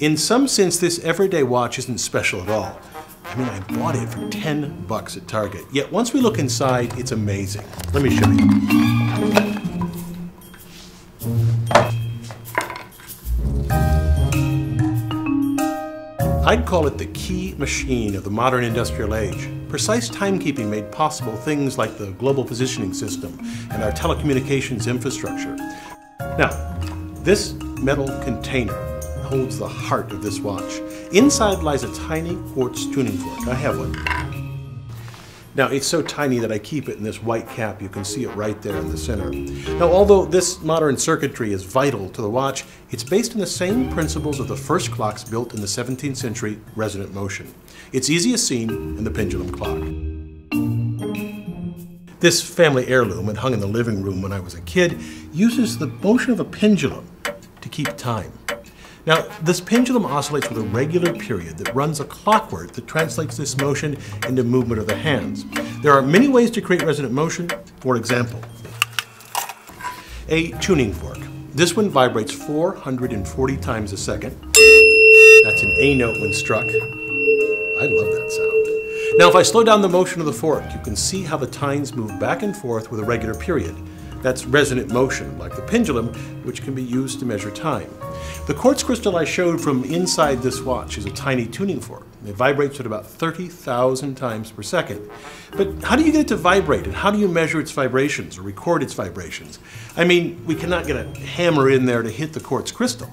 In some sense, this everyday watch isn't special at all. I mean, I bought it for 10 bucks at Target. Yet once we look inside, it's amazing. Let me show you. I'd call it the key machine of the modern industrial age. Precise timekeeping made possible things like the global positioning system and our telecommunications infrastructure. Now, this metal container holds the heart of this watch. Inside lies a tiny quartz tuning fork. I have one. Now, it's so tiny that I keep it in this white cap. You can see it right there in the center. Now, although this modern circuitry is vital to the watch, it's based on the same principles of the first clocks built in the 17th century resonant motion. It's easiest seen in the pendulum clock. This family heirloom, it hung in the living room when I was a kid, uses the motion of a pendulum to keep time. Now, this pendulum oscillates with a regular period that runs a clockwork that translates this motion into movement of the hands. There are many ways to create resonant motion. For example, a tuning fork. This one vibrates 440 times a second. That's an A note when struck. I love that sound. Now, if I slow down the motion of the fork, you can see how the tines move back and forth with a regular period. That's resonant motion, like the pendulum, which can be used to measure time. The quartz crystal I showed from inside this watch is a tiny tuning fork. It vibrates at about 30,000 times per second. But how do you get it to vibrate and how do you measure its vibrations or record its vibrations? I mean, we cannot get a hammer in there to hit the quartz crystal.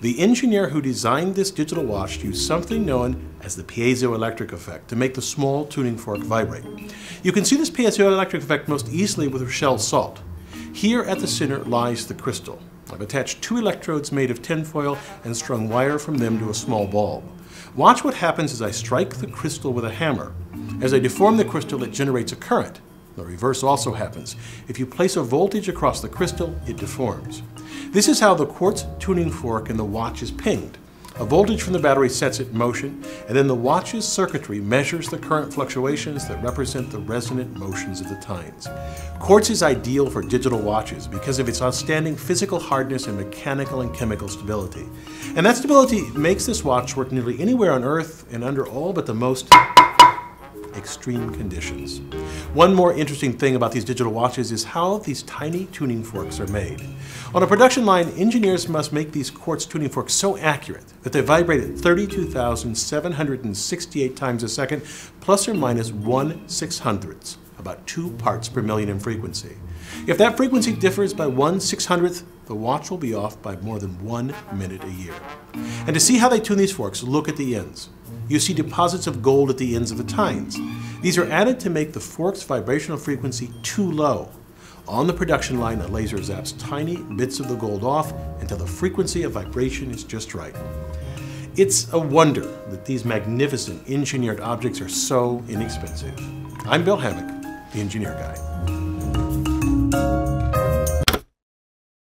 The engineer who designed this digital watch used something known as the piezoelectric effect to make the small tuning fork vibrate. You can see this piezoelectric effect most easily with Rochelle salt. Here at the center lies the crystal. I've attached two electrodes made of tinfoil and strung wire from them to a small bulb. Watch what happens as I strike the crystal with a hammer. As I deform the crystal, it generates a current. The reverse also happens. If you place a voltage across the crystal, it deforms. This is how the quartz tuning fork in the watch is pinged. A voltage from the battery sets it in motion, and then the watch's circuitry measures the current fluctuations that represent the resonant motions of the tines. Quartz is ideal for digital watches because of its outstanding physical hardness and mechanical and chemical stability. And that stability makes this watch work nearly anywhere on Earth and under all but the most extreme conditions. One more interesting thing about these digital watches is how these tiny tuning forks are made. On a production line, engineers must make these quartz tuning forks so accurate that they vibrate at 32,768 times a second, plus or minus 1 600th, about 2 parts per million in frequency. If that frequency differs by 1 600th, the watch will be off by more than one minute a year. And to see how they tune these forks, look at the ends you see deposits of gold at the ends of the tines. These are added to make the fork's vibrational frequency too low. On the production line, a laser zaps tiny bits of the gold off until the frequency of vibration is just right. It's a wonder that these magnificent engineered objects are so inexpensive. I'm Bill Hammack, the Engineer Guy.